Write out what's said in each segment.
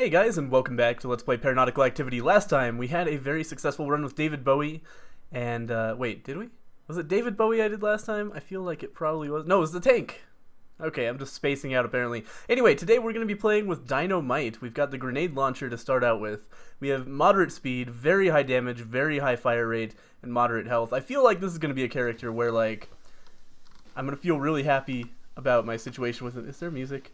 Hey guys, and welcome back to Let's Play Paranautical Activity. Last time, we had a very successful run with David Bowie, and, uh, wait, did we? Was it David Bowie I did last time? I feel like it probably was. No, it was the tank! Okay, I'm just spacing out apparently. Anyway, today we're going to be playing with Dynamite. We've got the grenade launcher to start out with. We have moderate speed, very high damage, very high fire rate, and moderate health. I feel like this is going to be a character where, like, I'm going to feel really happy about my situation with it. Is there music?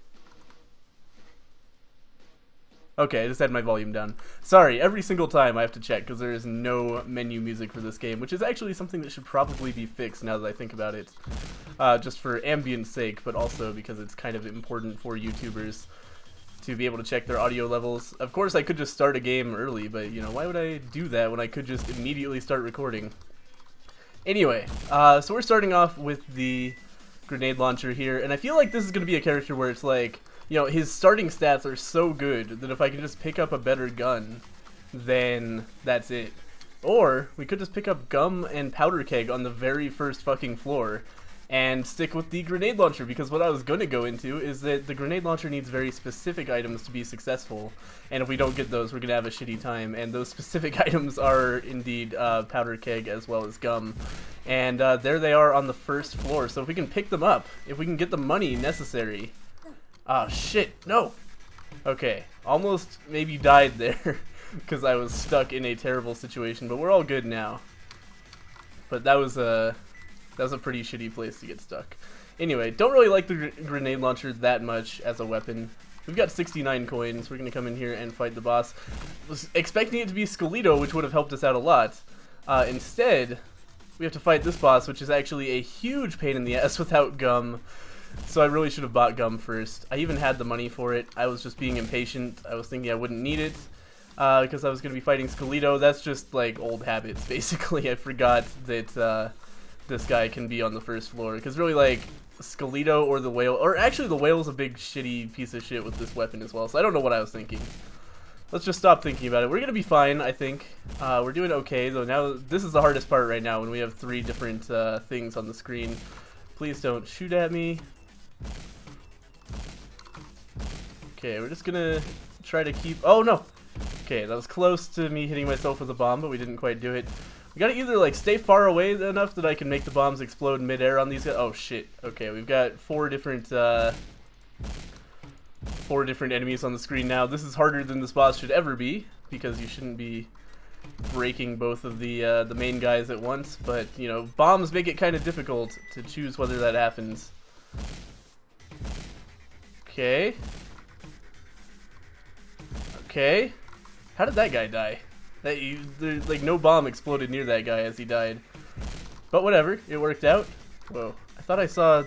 Okay, I just had my volume down. Sorry, every single time I have to check because there is no menu music for this game, which is actually something that should probably be fixed now that I think about it. Uh, just for ambient sake, but also because it's kind of important for YouTubers to be able to check their audio levels. Of course, I could just start a game early, but, you know, why would I do that when I could just immediately start recording? Anyway, uh, so we're starting off with the grenade launcher here, and I feel like this is going to be a character where it's like you know, his starting stats are so good that if I can just pick up a better gun, then that's it. Or we could just pick up gum and powder keg on the very first fucking floor and stick with the grenade launcher because what I was going to go into is that the grenade launcher needs very specific items to be successful and if we don't get those we're going to have a shitty time and those specific items are indeed uh, powder keg as well as gum and uh, there they are on the first floor so if we can pick them up if we can get the money necessary Ah, shit, no! Okay, almost maybe died there because I was stuck in a terrible situation, but we're all good now. But that was a that was a pretty shitty place to get stuck. Anyway, don't really like the gr grenade launcher that much as a weapon. We've got 69 coins. We're going to come in here and fight the boss. Was expecting it to be Skelito, which would have helped us out a lot. Uh, instead, we have to fight this boss, which is actually a huge pain in the ass without gum. So I really should have bought gum first. I even had the money for it. I was just being impatient. I was thinking I wouldn't need it uh, because I was going to be fighting Skelito. That's just like old habits, basically. I forgot that uh, this guy can be on the first floor because really like Skelito or the whale, or actually the whale's a big shitty piece of shit with this weapon as well. So I don't know what I was thinking. Let's just stop thinking about it. We're going to be fine, I think. Uh, we're doing okay, though now this is the hardest part right now when we have three different uh, things on the screen. Please don't shoot at me. Okay, we're just gonna try to keep... Oh, no! Okay, that was close to me hitting myself with a bomb, but we didn't quite do it. We gotta either, like, stay far away enough that I can make the bombs explode midair on these guys. Oh, shit. Okay, we've got four different, uh... Four different enemies on the screen now. This is harder than this boss should ever be, because you shouldn't be breaking both of the uh, the main guys at once, but, you know, bombs make it kind of difficult to choose whether that happens. Okay. Okay. How did that guy die? That you, like no bomb exploded near that guy as he died. But whatever, it worked out. Whoa, I thought I saw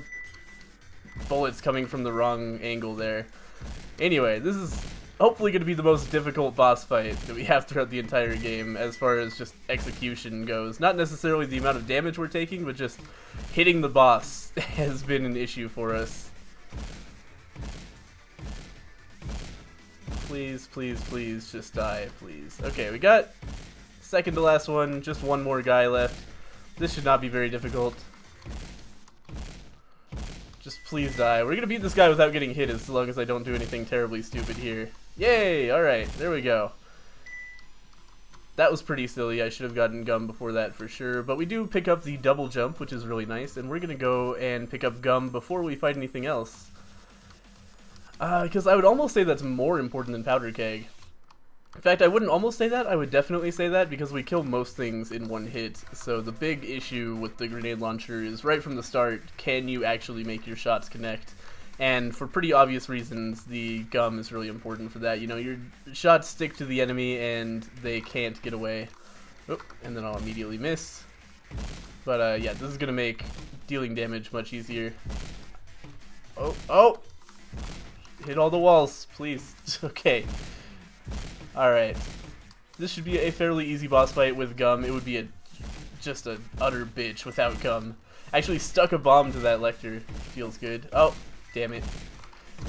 bullets coming from the wrong angle there. Anyway, this is hopefully going to be the most difficult boss fight that we have throughout the entire game as far as just execution goes. Not necessarily the amount of damage we're taking, but just hitting the boss has been an issue for us. Please, please, please, just die, please. Okay, we got second to last one, just one more guy left. This should not be very difficult. Just please die. We're gonna beat this guy without getting hit as long as I don't do anything terribly stupid here. Yay! Alright, there we go. That was pretty silly. I should have gotten gum before that for sure. But we do pick up the double jump, which is really nice. And we're going to go and pick up gum before we fight anything else. Because uh, I would almost say that's more important than Powder Keg. In fact, I wouldn't almost say that, I would definitely say that because we kill most things in one hit. So the big issue with the grenade launcher is right from the start, can you actually make your shots connect? And for pretty obvious reasons, the gum is really important for that. You know, your shots stick to the enemy and they can't get away. Oh, and then I'll immediately miss. But uh, yeah, this is going to make dealing damage much easier. Oh, oh! Hit all the walls, please. okay. Alright. This should be a fairly easy boss fight with Gum. It would be a just a utter bitch without Gum. Actually stuck a bomb to that Lecter. Feels good. Oh, damn it.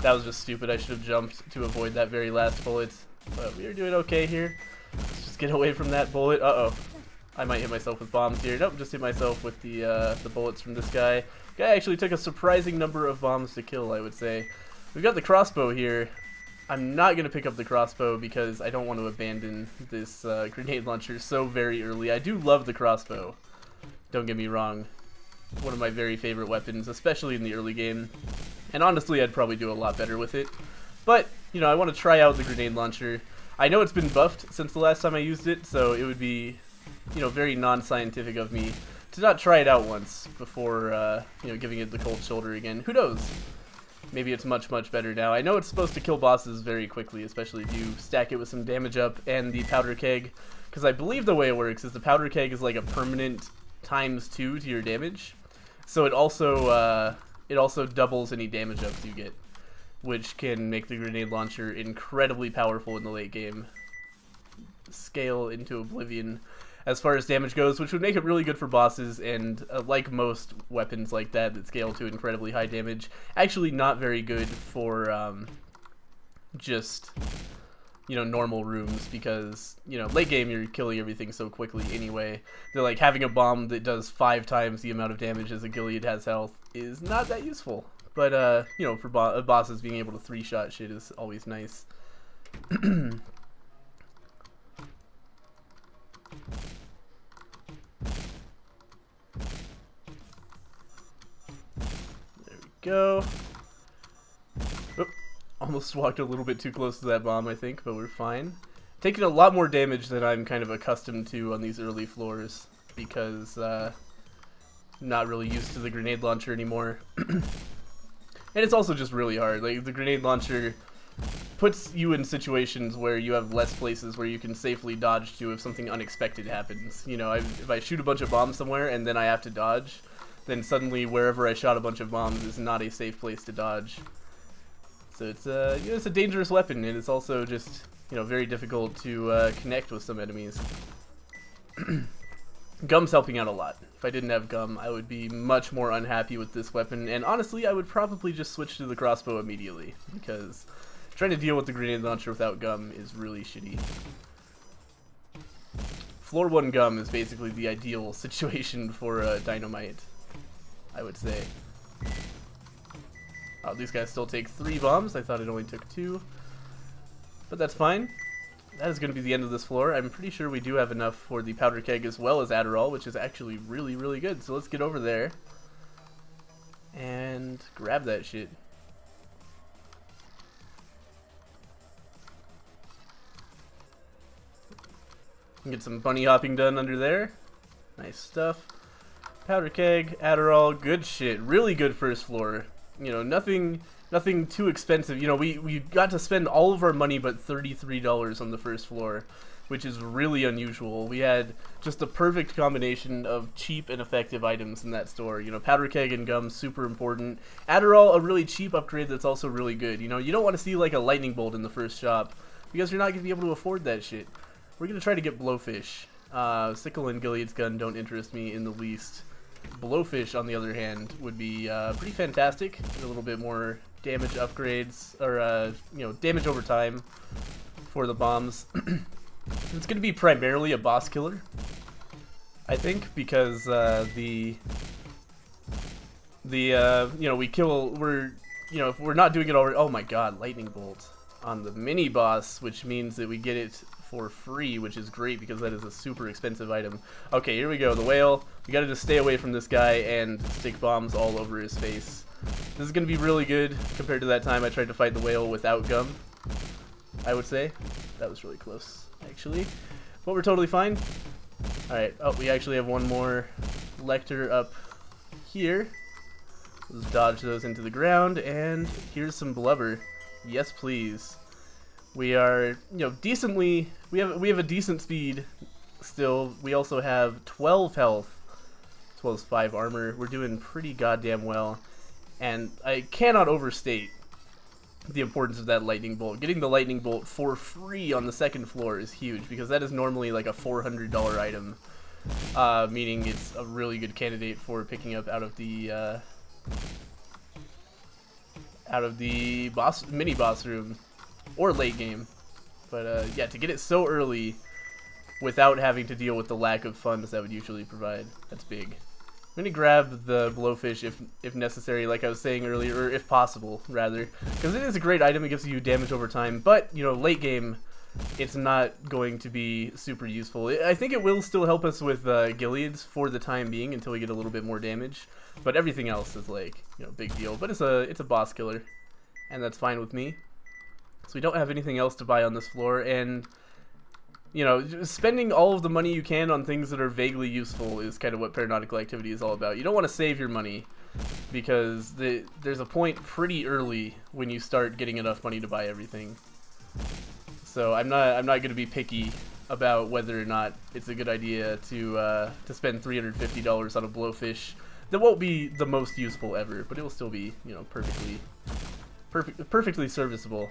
That was just stupid. I should have jumped to avoid that very last bullet. But we are doing okay here. Let's just get away from that bullet. Uh-oh. I might hit myself with bombs here. Nope, just hit myself with the uh, the bullets from this guy. Guy actually took a surprising number of bombs to kill, I would say. We've got the crossbow here. I'm not going to pick up the crossbow because I don't want to abandon this uh, grenade launcher so very early. I do love the crossbow. Don't get me wrong. One of my very favorite weapons, especially in the early game. And honestly, I'd probably do a lot better with it. But, you know, I want to try out the grenade launcher. I know it's been buffed since the last time I used it, so it would be, you know, very non-scientific of me to not try it out once before, uh, you know, giving it the cold shoulder again. Who knows? Maybe it's much, much better now. I know it's supposed to kill bosses very quickly, especially if you stack it with some damage up and the powder keg. Because I believe the way it works is the powder keg is like a permanent times two to your damage. So it also, uh, it also doubles any damage ups you get. Which can make the grenade launcher incredibly powerful in the late game. Scale into oblivion as far as damage goes, which would make it really good for bosses, and uh, like most weapons like that that scale to incredibly high damage, actually not very good for um, just, you know, normal rooms, because, you know, late game you're killing everything so quickly anyway, They're like having a bomb that does five times the amount of damage as a Gilead has health is not that useful. But, uh, you know, for bo uh, bosses, being able to three-shot shit is always nice. go. Oop, almost walked a little bit too close to that bomb, I think, but we're fine. Taking a lot more damage than I'm kind of accustomed to on these early floors because uh, not really used to the grenade launcher anymore. and it's also just really hard. Like the grenade launcher puts you in situations where you have less places where you can safely dodge to if something unexpected happens. You know, I, if I shoot a bunch of bombs somewhere and then I have to dodge, then suddenly wherever I shot a bunch of bombs is not a safe place to dodge. So it's a, you know, it's a dangerous weapon, and it's also just you know very difficult to uh, connect with some enemies. Gum's helping out a lot. If I didn't have Gum, I would be much more unhappy with this weapon, and honestly, I would probably just switch to the crossbow immediately, because trying to deal with the grenade launcher without Gum is really shitty. Floor 1 Gum is basically the ideal situation for uh, Dynamite. I would say. Oh, these guys still take three bombs. I thought it only took two. But that's fine. That is going to be the end of this floor. I'm pretty sure we do have enough for the powder keg as well as Adderall, which is actually really, really good. So let's get over there and grab that shit. Get some bunny hopping done under there. Nice stuff. Powder keg, Adderall, good shit. Really good first floor. You know, nothing nothing too expensive. You know, we, we got to spend all of our money but $33 on the first floor, which is really unusual. We had just a perfect combination of cheap and effective items in that store. You know, powder keg and gum, super important. Adderall, a really cheap upgrade that's also really good. You know, you don't want to see like a lightning bolt in the first shop because you're not going to be able to afford that shit. We're going to try to get blowfish. Uh, Sickle and Gilead's gun don't interest me in the least. Blowfish, on the other hand, would be uh, pretty fantastic. A little bit more damage upgrades, or, uh, you know, damage over time for the bombs. it's going to be primarily a boss killer, I think, because uh, the, the, uh, you know, we kill, we're, you know, if we're not doing it already, oh my god, lightning bolt on the mini boss, which means that we get it for free, which is great because that is a super expensive item. Okay, here we go. The whale. We gotta just stay away from this guy and stick bombs all over his face. This is gonna be really good compared to that time I tried to fight the whale without gum. I would say. That was really close, actually. But we're totally fine. Alright, oh, we actually have one more Lecter up here. Let's dodge those into the ground, and here's some blubber. Yes, please. We are, you know, decently. We have we have a decent speed. Still, we also have 12 health, as well as five armor. We're doing pretty goddamn well, and I cannot overstate the importance of that lightning bolt. Getting the lightning bolt for free on the second floor is huge because that is normally like a $400 item, uh, meaning it's a really good candidate for picking up out of the uh, out of the boss mini boss room or late game. But uh, yeah, to get it so early without having to deal with the lack of funds that would usually provide, that's big. I'm gonna grab the blowfish if if necessary, like I was saying earlier, or if possible, rather, because it is a great item. It gives you damage over time, but you know, late game, it's not going to be super useful. I think it will still help us with uh, Gileads for the time being until we get a little bit more damage, but everything else is like you know big deal. But it's a it's a boss killer, and that's fine with me. So we don't have anything else to buy on this floor, and you know, spending all of the money you can on things that are vaguely useful is kind of what paranautical activity is all about. You don't want to save your money because the, there's a point pretty early when you start getting enough money to buy everything. So I'm not I'm not going to be picky about whether or not it's a good idea to uh, to spend $350 on a blowfish that won't be the most useful ever, but it will still be you know perfectly perfect, perfectly serviceable.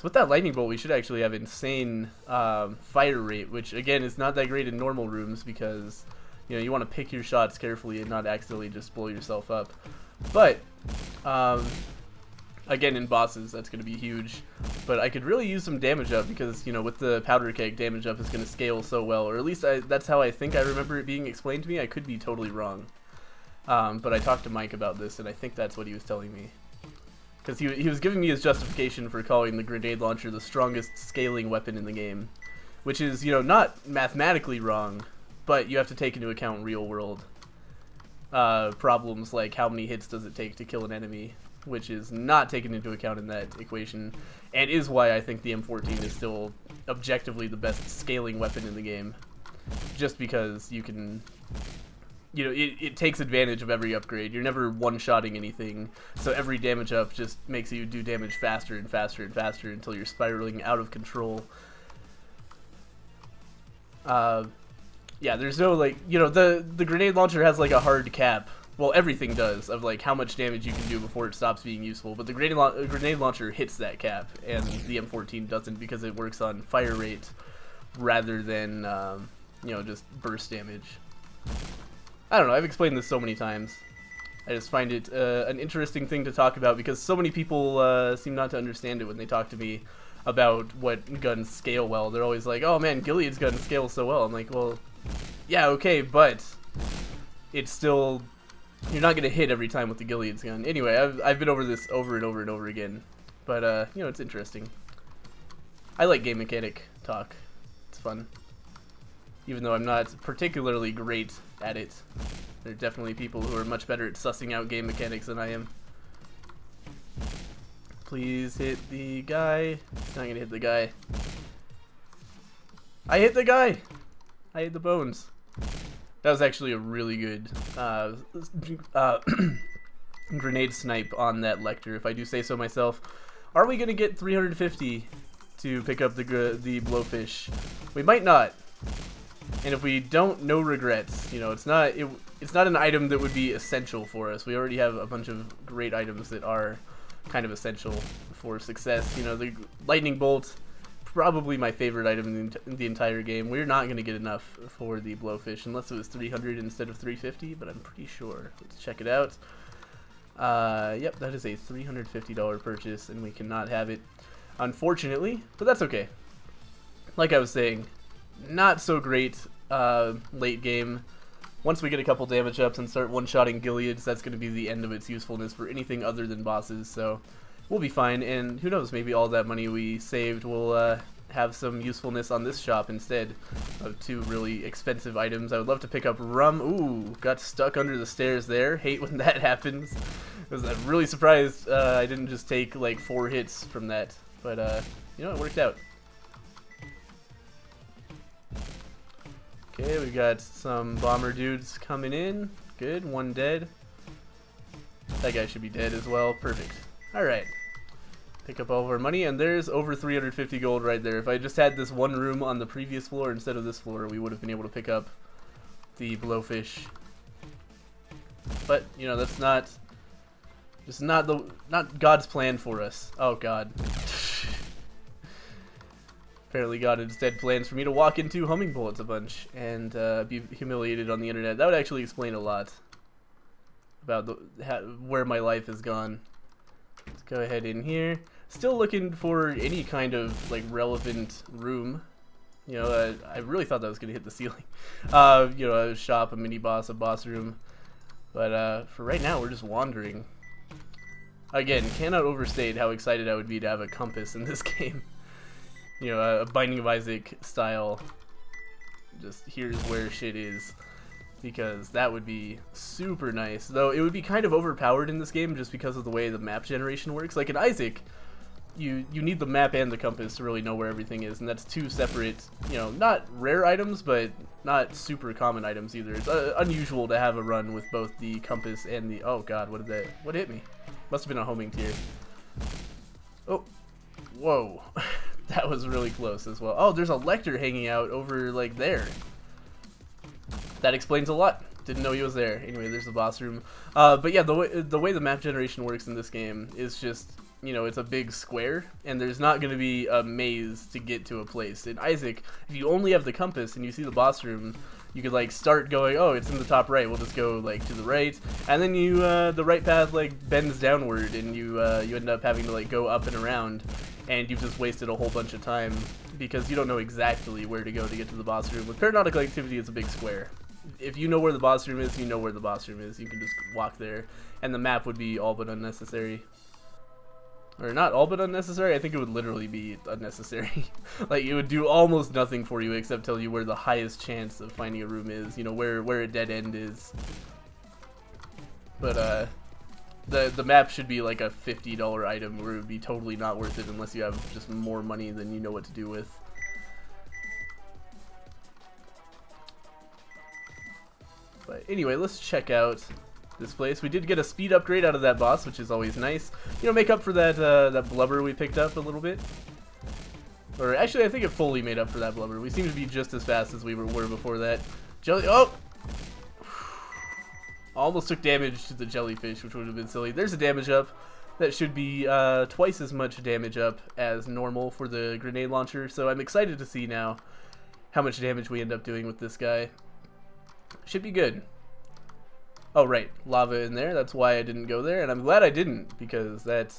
So with that lightning bolt, we should actually have insane um, fire rate, which again is not that great in normal rooms because you know you want to pick your shots carefully and not accidentally just blow yourself up. But um, again, in bosses, that's going to be huge. But I could really use some damage up because you know with the powder keg, damage up is going to scale so well, or at least I, that's how I think I remember it being explained to me. I could be totally wrong. Um, but I talked to Mike about this, and I think that's what he was telling me because he, he was giving me his justification for calling the grenade launcher the strongest scaling weapon in the game, which is, you know, not mathematically wrong, but you have to take into account real world uh, problems like how many hits does it take to kill an enemy, which is not taken into account in that equation, and is why I think the M14 is still objectively the best scaling weapon in the game, just because you can you know, it, it takes advantage of every upgrade. You're never one-shotting anything, so every damage up just makes you do damage faster and faster and faster until you're spiraling out of control. Uh, yeah, there's no, like, you know, the, the grenade launcher has, like, a hard cap. Well, everything does, of, like, how much damage you can do before it stops being useful, but the grenade, la grenade launcher hits that cap, and the M14 doesn't because it works on fire rate rather than, um, you know, just burst damage. I don't know, I've explained this so many times. I just find it uh, an interesting thing to talk about because so many people uh, seem not to understand it when they talk to me about what guns scale well. They're always like, oh man, Gilead's gun scales so well. I'm like, well, yeah, okay, but it's still, you're not going to hit every time with the Gilead's gun. Anyway, I've, I've been over this over and over and over again. But, uh, you know, it's interesting. I like game mechanic talk. It's fun even though I'm not particularly great at it. There are definitely people who are much better at sussing out game mechanics than I am. Please hit the guy. It's not gonna hit the guy. I hit the guy! I hit the bones. That was actually a really good uh, uh, grenade snipe on that Lecter, if I do say so myself. Are we gonna get 350 to pick up the the blowfish? We might not. And if we don't, no regrets. You know, it's not it, it's not an item that would be essential for us. We already have a bunch of great items that are kind of essential for success. You know, the lightning bolt, probably my favorite item in the, in the entire game. We're not going to get enough for the blowfish unless it was 300 instead of 350, but I'm pretty sure. Let's check it out. Uh, yep, that is a $350 purchase, and we cannot have it, unfortunately, but that's okay. Like I was saying, not so great uh, late game. Once we get a couple damage ups and start one-shotting Gileads, that's going to be the end of its usefulness for anything other than bosses, so we'll be fine, and who knows, maybe all that money we saved will uh, have some usefulness on this shop instead of two really expensive items. I would love to pick up rum. Ooh, got stuck under the stairs there. Hate when that happens. I was really surprised uh, I didn't just take like four hits from that, but uh, you know, it worked out. Okay, we got some bomber dudes coming in. Good, one dead. That guy should be dead as well. Perfect. Alright. Pick up all of our money, and there's over 350 gold right there. If I just had this one room on the previous floor instead of this floor, we would have been able to pick up the blowfish. But, you know, that's not... Just not the not God's plan for us. Oh god. Apparently God instead plans for me to walk into humming bullets a bunch and uh, be humiliated on the internet. That would actually explain a lot about the, where my life has gone. Let's go ahead in here. Still looking for any kind of like relevant room. You know, I really thought that was going to hit the ceiling. Uh, you know, a shop, a mini boss, a boss room. But uh, for right now, we're just wandering. Again, cannot overstate how excited I would be to have a compass in this game. You know, a Binding of Isaac style. Just here's where shit is. Because that would be super nice. Though it would be kind of overpowered in this game just because of the way the map generation works. Like in Isaac, you you need the map and the compass to really know where everything is, and that's two separate, you know, not rare items, but not super common items either. It's uh, unusual to have a run with both the compass and the. Oh God, what did that? What hit me? Must have been a homing tear. Oh, whoa, that was really close as well. Oh, there's a Lecter hanging out over like there. That explains a lot. Didn't know he was there. Anyway, there's the boss room. Uh, but yeah, the way the way the map generation works in this game is just you know, it's a big square, and there's not going to be a maze to get to a place. In Isaac, if you only have the compass and you see the boss room, you could like start going, oh, it's in the top right. We'll just go like to the right, and then you uh, the right path like bends downward, and you uh, you end up having to like go up and around, and you've just wasted a whole bunch of time because you don't know exactly where to go to get to the boss room. With Paranautical Activity, it's a big square. If you know where the boss room is, you know where the boss room is. You can just walk there, and the map would be all but unnecessary or not all but unnecessary. I think it would literally be unnecessary. like it would do almost nothing for you except tell you where the highest chance of finding a room is. You know where where a dead end is. But uh, the the map should be like a fifty dollar item where it would be totally not worth it unless you have just more money than you know what to do with. But anyway, let's check out this place. We did get a speed upgrade out of that boss, which is always nice. You know, make up for that uh, that blubber we picked up a little bit. Or actually, I think it fully made up for that blubber. We seem to be just as fast as we were, were before that. Jelly. Oh! Almost took damage to the jellyfish, which would have been silly. There's a damage up. That should be uh, twice as much damage up as normal for the grenade launcher. So I'm excited to see now how much damage we end up doing with this guy. Should be good. Oh, right. Lava in there. That's why I didn't go there. And I'm glad I didn't, because that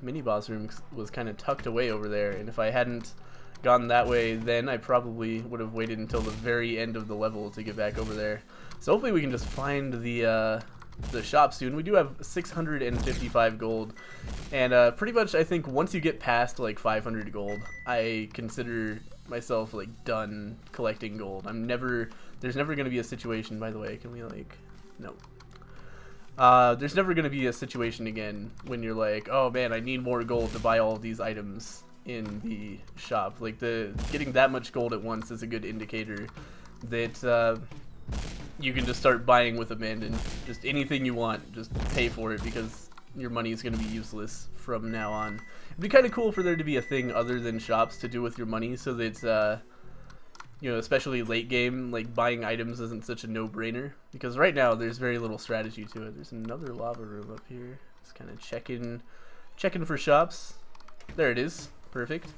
mini-boss room was kind of tucked away over there. And if I hadn't gone that way, then I probably would have waited until the very end of the level to get back over there. So hopefully we can just find the uh, the shop soon. We do have 655 gold, and uh, pretty much I think once you get past like 500 gold, I consider myself like done collecting gold. I'm never, there's never going to be a situation, by the way, can we like, no, uh, there's never going to be a situation again when you're like, oh man, I need more gold to buy all these items in the shop. Like the getting that much gold at once is a good indicator that uh, you can just start buying with abandon. Just anything you want, just pay for it because your money is going to be useless from now on. It'd be kind of cool for there to be a thing other than shops to do with your money so that uh, you know, especially late game, like buying items isn't such a no-brainer because right now there's very little strategy to it. There's another lava room up here. Just kind of checking, checking for shops. There it is. Perfect.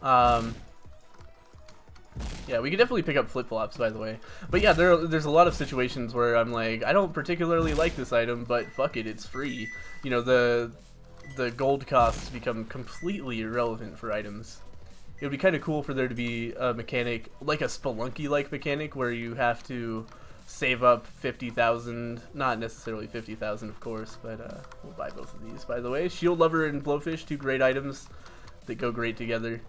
Um, yeah, we could definitely pick up flip-flops, by the way. But yeah, there, there's a lot of situations where I'm like, I don't particularly like this item, but fuck it, it's free. You know, the the gold costs become completely irrelevant for items it would be kind of cool for there to be a mechanic like a spelunky like mechanic where you have to save up 50,000 not necessarily 50,000 of course but uh, we'll buy both of these by the way. Shield lover and blowfish two great items that go great together.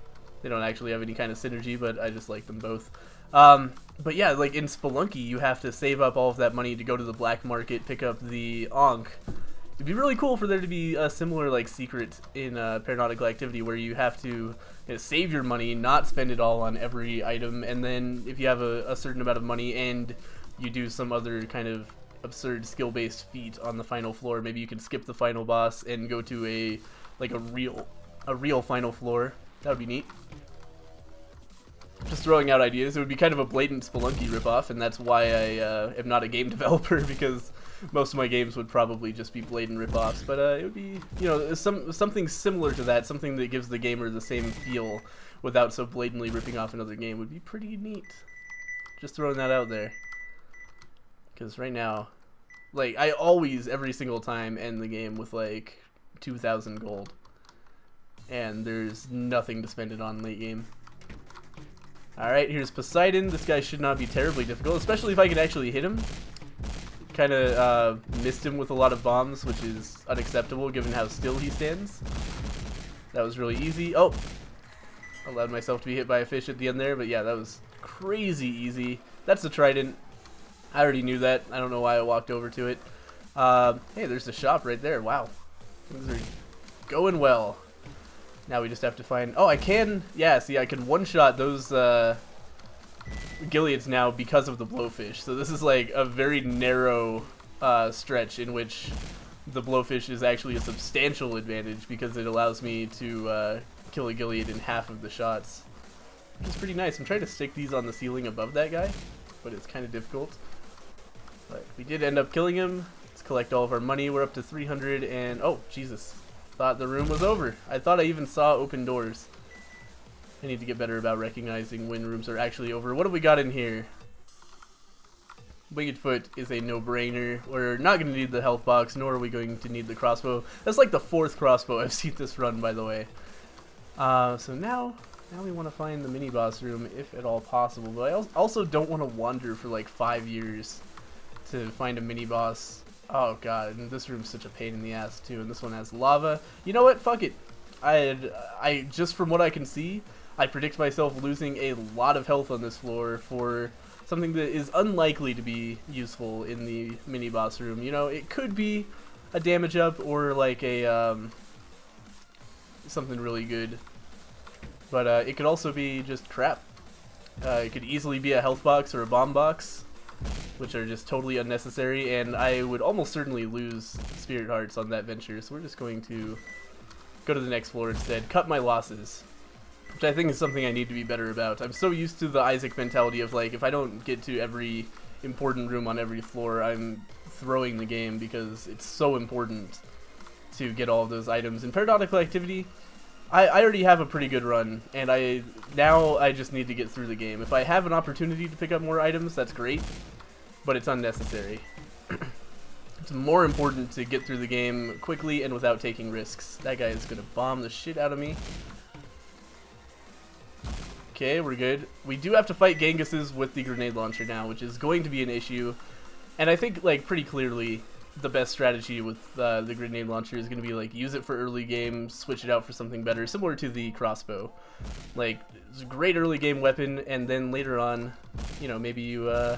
They don't actually have any kind of synergy but I just like them both. Um, but yeah like in spelunky you have to save up all of that money to go to the black market pick up the Ankh. It'd be really cool for there to be a similar like secret in uh, Paranautical Activity where you have to you know, save your money, not spend it all on every item, and then if you have a, a certain amount of money and you do some other kind of absurd skill-based feat on the final floor, maybe you can skip the final boss and go to a like a real a real final floor. That would be neat just throwing out ideas. It would be kind of a blatant Spelunky ripoff, and that's why I uh, am not a game developer because most of my games would probably just be blatant ripoffs. But uh, it would be, you know, some something similar to that, something that gives the gamer the same feel without so blatantly ripping off another game would be pretty neat. Just throwing that out there. Because right now, like, I always, every single time, end the game with, like, 2,000 gold. And there's nothing to spend it on late game. Alright, here's Poseidon. This guy should not be terribly difficult, especially if I can actually hit him. Kind of uh, missed him with a lot of bombs, which is unacceptable given how still he stands. That was really easy. Oh! Allowed myself to be hit by a fish at the end there, but yeah, that was crazy easy. That's the Trident. I already knew that. I don't know why I walked over to it. Uh, hey, there's the shop right there. Wow. Things are going well. Now we just have to find... Oh, I can... Yeah, see, I can one-shot those uh, Gileads now because of the Blowfish. So this is like a very narrow uh, stretch in which the Blowfish is actually a substantial advantage because it allows me to uh, kill a Gilead in half of the shots. Which is pretty nice. I'm trying to stick these on the ceiling above that guy, but it's kind of difficult. But we did end up killing him. Let's collect all of our money. We're up to 300 and... Oh, Jesus thought the room was over. I thought I even saw open doors. I need to get better about recognizing when rooms are actually over. What have we got in here? Winged Foot is a no-brainer. We're not going to need the health box, nor are we going to need the crossbow. That's like the fourth crossbow I've seen this run, by the way. Uh, so now, now we want to find the mini-boss room, if at all possible. But I also don't want to wander for like five years to find a mini-boss Oh god, and this room's such a pain in the ass too, and this one has lava. You know what? Fuck it. I, I just from what I can see, I predict myself losing a lot of health on this floor for something that is unlikely to be useful in the mini boss room. You know, it could be a damage up or like a um, something really good, but uh, it could also be just crap. Uh, it could easily be a health box or a bomb box which are just totally unnecessary, and I would almost certainly lose Spirit Hearts on that venture, so we're just going to go to the next floor instead, cut my losses, which I think is something I need to be better about. I'm so used to the Isaac mentality of like, if I don't get to every important room on every floor, I'm throwing the game because it's so important to get all of those items. In Paranautical Activity, I, I already have a pretty good run, and I now I just need to get through the game. If I have an opportunity to pick up more items, that's great, but it's unnecessary. it's more important to get through the game quickly and without taking risks. That guy is to bomb the shit out of me. Okay, we're good. We do have to fight Genghis with the grenade launcher now, which is going to be an issue. And I think, like, pretty clearly, the best strategy with uh, the grenade launcher is going to be like use it for early game, switch it out for something better, similar to the crossbow. Like it's a great early game weapon, and then later on, you know, maybe you. Uh...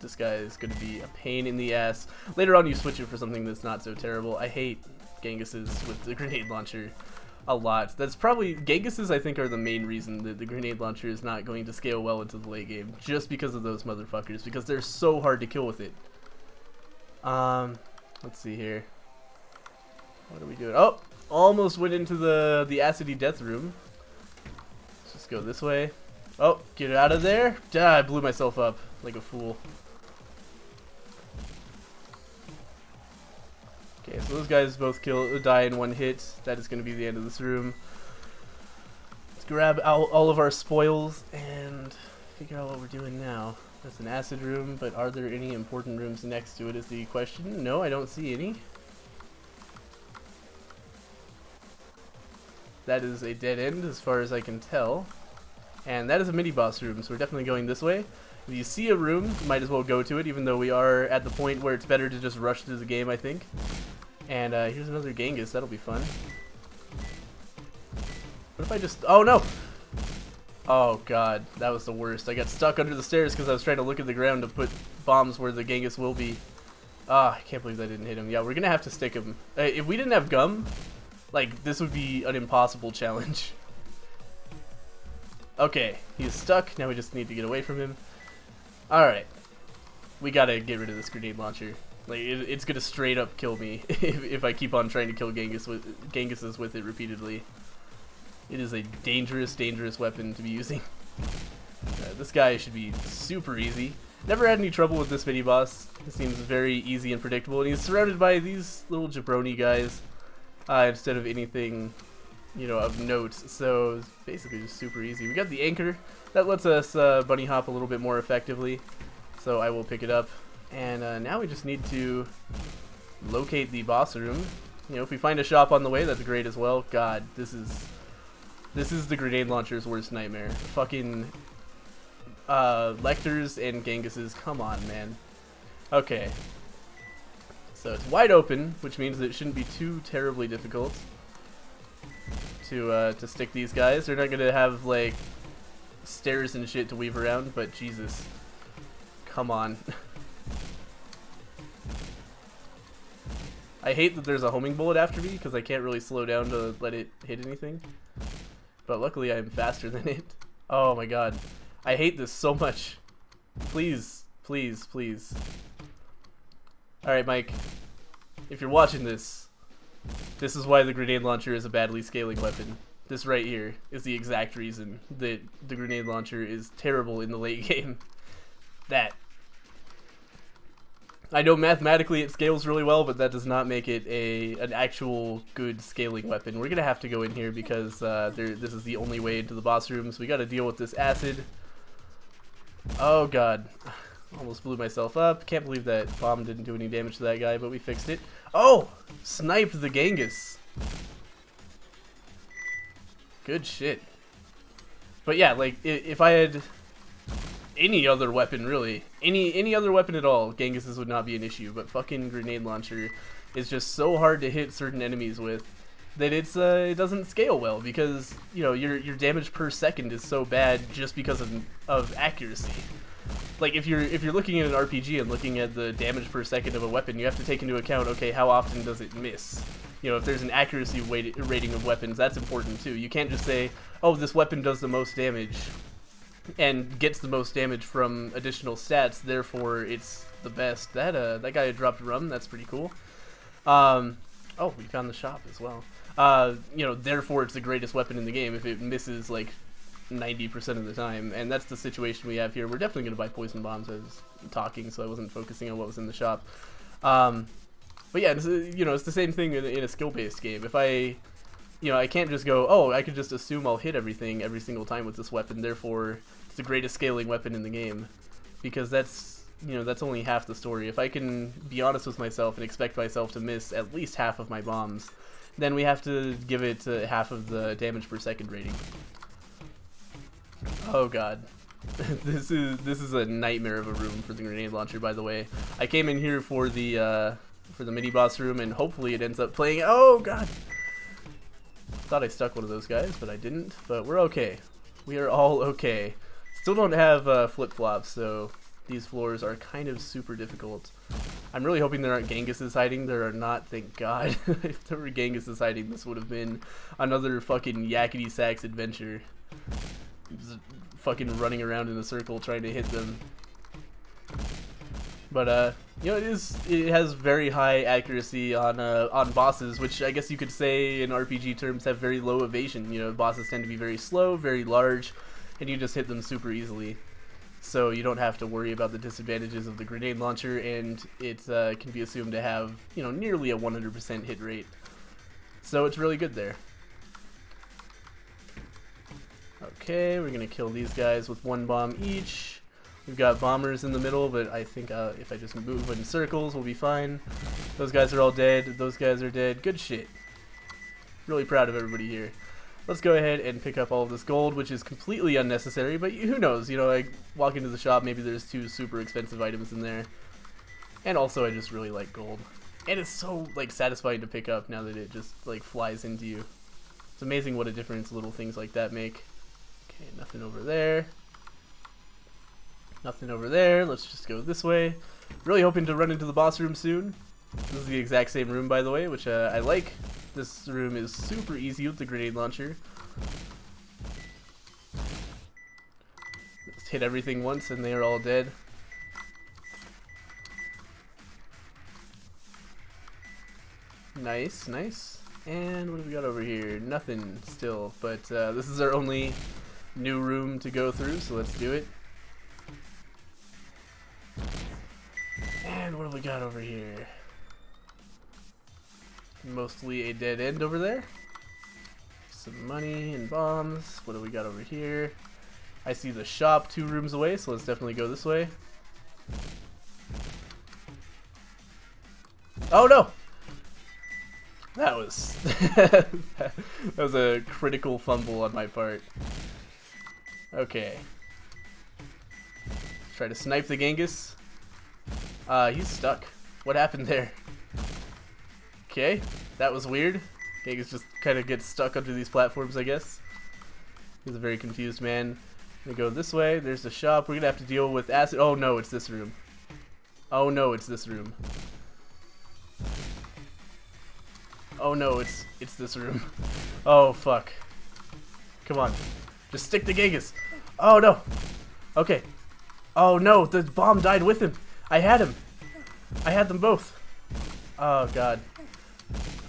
This guy is going to be a pain in the ass. Later on, you switch it for something that's not so terrible. I hate Genghis's with the grenade launcher a lot. That's probably Genghis's I think are the main reason that the grenade launcher is not going to scale well into the late game, just because of those motherfuckers, because they're so hard to kill with it. Um, let's see here. What are we doing? Oh, almost went into the the acidy death room. Let's just go this way. Oh, get out of there! Ah, I blew myself up like a fool. Okay, so those guys both kill, die in one hit. That is going to be the end of this room. Let's grab all, all of our spoils and figure out what we're doing now. That's an acid room, but are there any important rooms next to it is the question. No, I don't see any. That is a dead end as far as I can tell. And that is a mini-boss room, so we're definitely going this way. If you see a room, might as well go to it, even though we are at the point where it's better to just rush through the game, I think. And uh, here's another Genghis. That'll be fun. What if I just... Oh, no! Oh, God. That was the worst. I got stuck under the stairs because I was trying to look at the ground to put bombs where the Genghis will be. Ah, I can't believe I didn't hit him. Yeah, we're to have to stick him. Uh, if we didn't have gum, like, this would be an impossible challenge. Okay, he's stuck. Now we just need to get away from him. Alright. We gotta get rid of this grenade launcher. Like it, it's gonna straight up kill me if, if I keep on trying to kill Genghis with Genghis's with it repeatedly. It is a dangerous, dangerous weapon to be using. Uh, this guy should be super easy. Never had any trouble with this mini boss. It seems very easy and predictable, and he's surrounded by these little jabroni guys uh, instead of anything, you know, of note. So it's basically just super easy. We got the anchor that lets us uh, bunny hop a little bit more effectively. So I will pick it up. And uh, now we just need to locate the boss room You know, if we find a shop on the way, that's great as well. God, this is this is the grenade launcher's worst nightmare. Fucking uh, Lecters and Genghis. Come on, man. Okay. So it's wide open, which means it shouldn't be too terribly difficult to uh, to stick these guys. They're not gonna have like stairs and shit to weave around, but Jesus, come on. I hate that there's a homing bullet after me because I can't really slow down to let it hit anything. But luckily I'm faster than it. Oh my god. I hate this so much. Please, please, please. Alright, Mike. If you're watching this, this is why the grenade launcher is a badly scaling weapon. This right here is the exact reason that the grenade launcher is terrible in the late game. That. I know mathematically it scales really well, but that does not make it a an actual good scaling weapon. We're gonna have to go in here because uh, there, this is the only way into the boss room, so we gotta deal with this acid. Oh god. Almost blew myself up. Can't believe that bomb didn't do any damage to that guy, but we fixed it. Oh! Sniped the Genghis. Good shit. But yeah, like, if I had any other weapon, really, any any other weapon at all, Genghis's would not be an issue, but fucking grenade launcher is just so hard to hit certain enemies with that it's uh, it doesn't scale well because you know your your damage per second is so bad just because of of accuracy like if you're if you're looking at an RPG and looking at the damage per second of a weapon, you have to take into account okay how often does it miss. You know, if there's an accuracy rating of weapons, that's important too. You can't just say, oh, this weapon does the most damage and gets the most damage from additional stats, therefore it's the best. That uh, that guy dropped rum. That's pretty cool. Um, oh, we found the shop as well. Uh, you know, therefore it's the greatest weapon in the game if it misses like 90% of the time, and that's the situation we have here. We're definitely going to buy poison bombs. I was talking, so I wasn't focusing on what was in the shop. Um, but yeah, you know, it's the same thing in, in a skill-based game. If I, you know, I can't just go, oh, I could just assume I'll hit everything every single time with this weapon, therefore it's the greatest scaling weapon in the game. Because that's, you know, that's only half the story. If I can be honest with myself and expect myself to miss at least half of my bombs, then we have to give it uh, half of the damage per second rating. Oh god. this is this is a nightmare of a room for the grenade launcher by the way. I came in here for the uh, for the mini boss room and hopefully it ends up playing oh god. Thought I stuck one of those guys, but I didn't. But we're okay. We are all okay. Still don't have uh, flip-flops, so these floors are kind of super difficult. I'm really hoping there aren't Genghis's hiding. There are not, thank God. if there were Genghis's hiding, this would have been another fucking yakety sax adventure fucking running around in a circle trying to hit them. But uh, you know, it is it has very high accuracy on uh, on bosses, which I guess you could say in RPG terms have very low evasion. You know, bosses tend to be very slow, very large, and you just hit them super easily. So you don't have to worry about the disadvantages of the grenade launcher, and it uh, can be assumed to have you know nearly a 100% hit rate. So it's really good there. Okay, we're gonna kill these guys with one bomb each. We've got bombers in the middle, but I think uh, if I just move in circles, we'll be fine. Those guys are all dead. Those guys are dead. Good shit. Really proud of everybody here. Let's go ahead and pick up all of this gold, which is completely unnecessary, but who knows? You know, I walk into the shop, maybe there's two super expensive items in there. And also, I just really like gold. And it's so, like, satisfying to pick up now that it just, like, flies into you. It's amazing what a difference little things like that make. Okay, nothing over there. Nothing over there. Let's just go this way. Really hoping to run into the boss room soon. This is the exact same room, by the way, which uh, I like. This room is super easy with the grenade launcher. Just hit everything once and they are all dead. Nice, nice. And what have we got over here? Nothing still, but uh, this is our only new room to go through, so let's do it. And what have we got over here? Mostly a dead end over there. Some money and bombs. What do we got over here? I see the shop two rooms away, so let's definitely go this way. Oh no! That was that was a critical fumble on my part. Okay. Try to snipe the Genghis. Uh, he's stuck. What happened there? Okay, that was weird. Genghis just kind of gets stuck under these platforms, I guess. He's a very confused man. We go this way. There's the shop. We're gonna have to deal with acid. Oh no, it's this room. Oh no, it's this room. Oh no, it's it's this room. Oh fuck. Come on. Just stick the Genghis. Oh no. Okay. Oh no, the bomb died with him. I had him. I had them both. Oh god.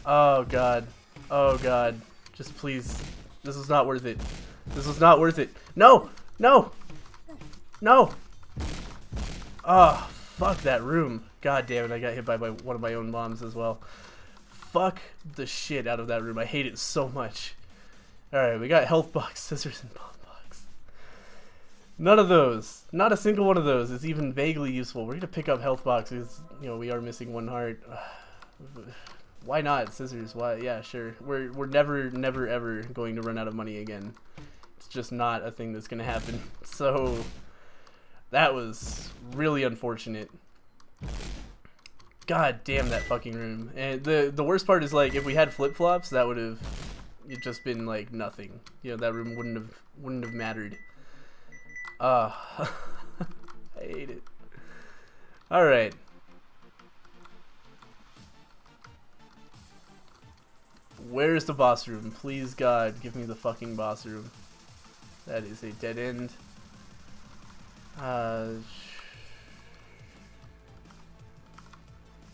Oh god. Oh god. Just please. This is not worth it. This was not worth it. No! No! No! Oh, fuck that room. God damn it, I got hit by my, one of my own bombs as well. Fuck the shit out of that room. I hate it so much. Alright, we got health box, scissors, and bomb box. None of those. Not a single one of those is even vaguely useful. We're gonna pick up health boxes. You know, we are missing one heart. Why not scissors? Why? Yeah, sure. We're we're never, never, ever going to run out of money again. It's just not a thing that's gonna happen. So that was really unfortunate. God damn that fucking room. And the the worst part is like if we had flip flops, that would have it just been like nothing. You know that room wouldn't have wouldn't have mattered. Uh I hate it. All right. Where's the boss room? Please God, give me the fucking boss room. That is a dead end. Uh,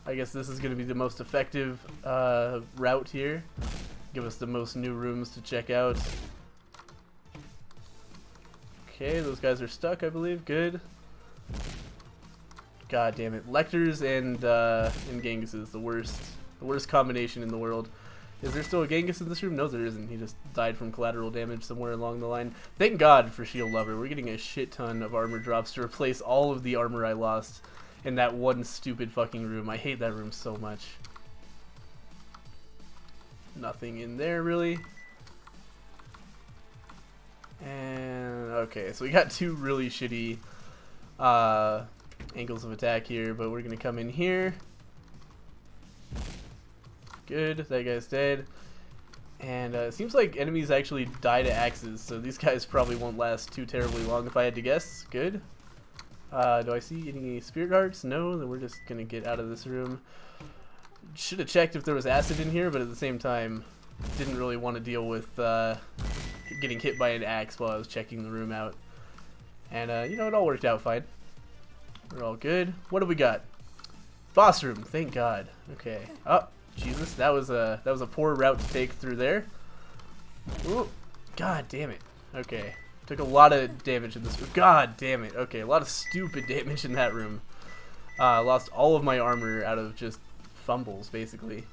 I guess this is going to be the most effective uh, route here. Give us the most new rooms to check out. Okay, those guys are stuck, I believe. Good. God damn it. Lecters and uh, and Genghis is the worst, the worst combination in the world. Is there still a Genghis in this room? No, there isn't. He just died from collateral damage somewhere along the line. Thank God for Shield Lover. We're getting a shit ton of armor drops to replace all of the armor I lost in that one stupid fucking room. I hate that room so much. Nothing in there, really. And, okay, so we got two really shitty uh, angles of attack here, but we're to come in here. Good, that guy's dead. And uh, it seems like enemies actually die to axes, so these guys probably won't last too terribly long if I had to guess. Good. Uh, do I see any spirit hearts? No, then we're just to get out of this room. Should have checked if there was acid in here, but at the same time, didn't really want to deal with uh, getting hit by an axe while I was checking the room out. And, uh, you know, it all worked out fine. We're all good. What do we got? Boss room, thank God. Okay. Oh, Jesus, that was a that was a poor route to take through there. Ooh, God damn it. Okay, took a lot of damage in this. God damn it. Okay, a lot of stupid damage in that room. Uh, lost all of my armor out of just fumbles, basically.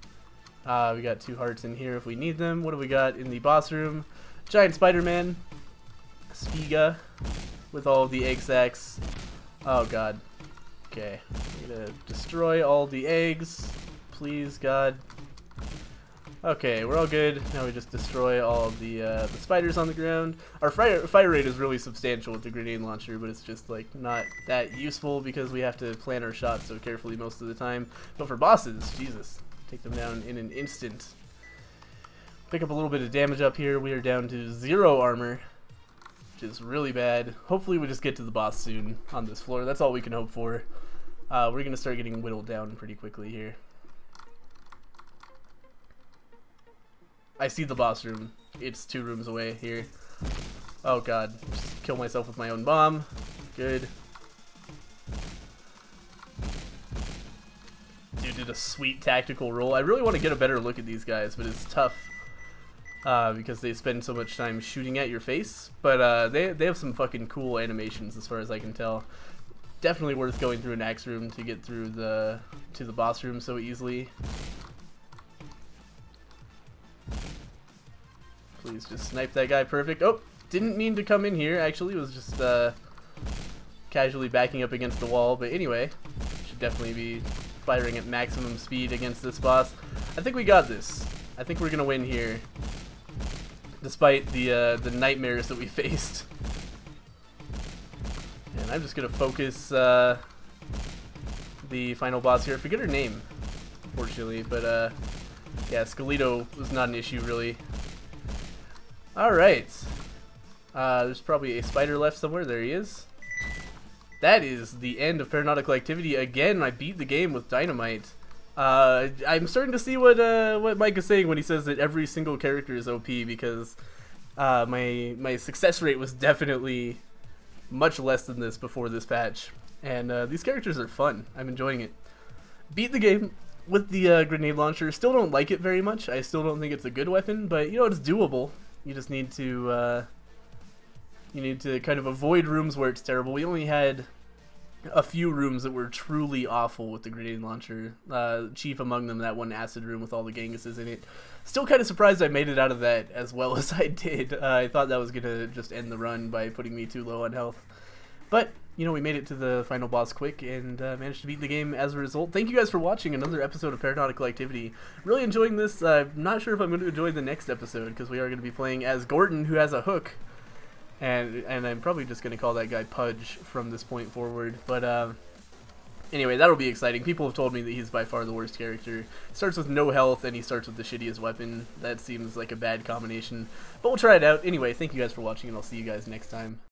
Uh, we got two hearts in here if we need them. What do we got in the boss room? Giant Spider-Man, Spiga, with all the egg sacs. Oh god. Okay, I'm gonna destroy all the eggs please, God. Okay, we're all good. Now we just destroy all the uh, the spiders on the ground. Our fire, fire rate is really substantial with the grenade launcher, but it's just like not that useful because we have to plan our shots so carefully most of the time. But for bosses, Jesus, take them down in an instant. Pick up a little bit of damage up here. We are down to zero armor, which is really bad. Hopefully we just get to the boss soon on this floor. That's all we can hope for. Uh, we're going to start getting whittled down pretty quickly here. I see the boss room. It's two rooms away here. Oh god. Just kill myself with my own bomb. Good. Dude did a sweet tactical roll. I really want to get a better look at these guys, but it's tough. Uh, because they spend so much time shooting at your face. But uh, they, they have some fucking cool animations as far as I can tell. Definitely worth going through an axe room to get through the to the boss room so easily. Please just snipe that guy perfect. Oh, didn't mean to come in here, actually. was just uh, casually backing up against the wall. But anyway, should definitely be firing at maximum speed against this boss. I think we got this. I think we're gonna win here, despite the uh, the nightmares that we faced. And I'm just gonna focus uh, the final boss here. I forget her name, fortunately, but uh, yeah, Skeleto was not an issue really. All right. Uh, there's probably a spider left somewhere. There he is. That is the end of Paranautical Activity. Again, I beat the game with Dynamite. Uh, I'm starting to see what uh, what Mike is saying when he says that every single character is OP because uh, my my success rate was definitely much less than this before this patch, and uh, these characters are fun. I'm enjoying it. Beat the game with the uh, grenade launcher. Still don't like it very much. I still don't think it's a good weapon, but you know it's doable. You just need to uh, you need to kind of avoid rooms where it's terrible. We only had a few rooms that were truly awful with the grenade launcher. Uh, chief among them, that one acid room with all the Ganguses in it. Still kind of surprised I made it out of that as well as I did. Uh, I thought that was going to just end the run by putting me too low on health. But, you know, we made it to the final boss quick and uh, managed to beat the game as a result. Thank you guys for watching another episode of Paranautical Activity. Really enjoying this. Uh, I'm not sure if I'm going to enjoy the next episode because we are going to be playing as Gordon who has a hook and and I'm probably just gonna call that guy Pudge from this point forward. But um, anyway, that'll be exciting. People have told me that he's by far the worst character. Starts with no health and he starts with the shittiest weapon. That seems like a bad combination, but we'll try it out. Anyway, thank you guys for watching, and I'll see you guys next time.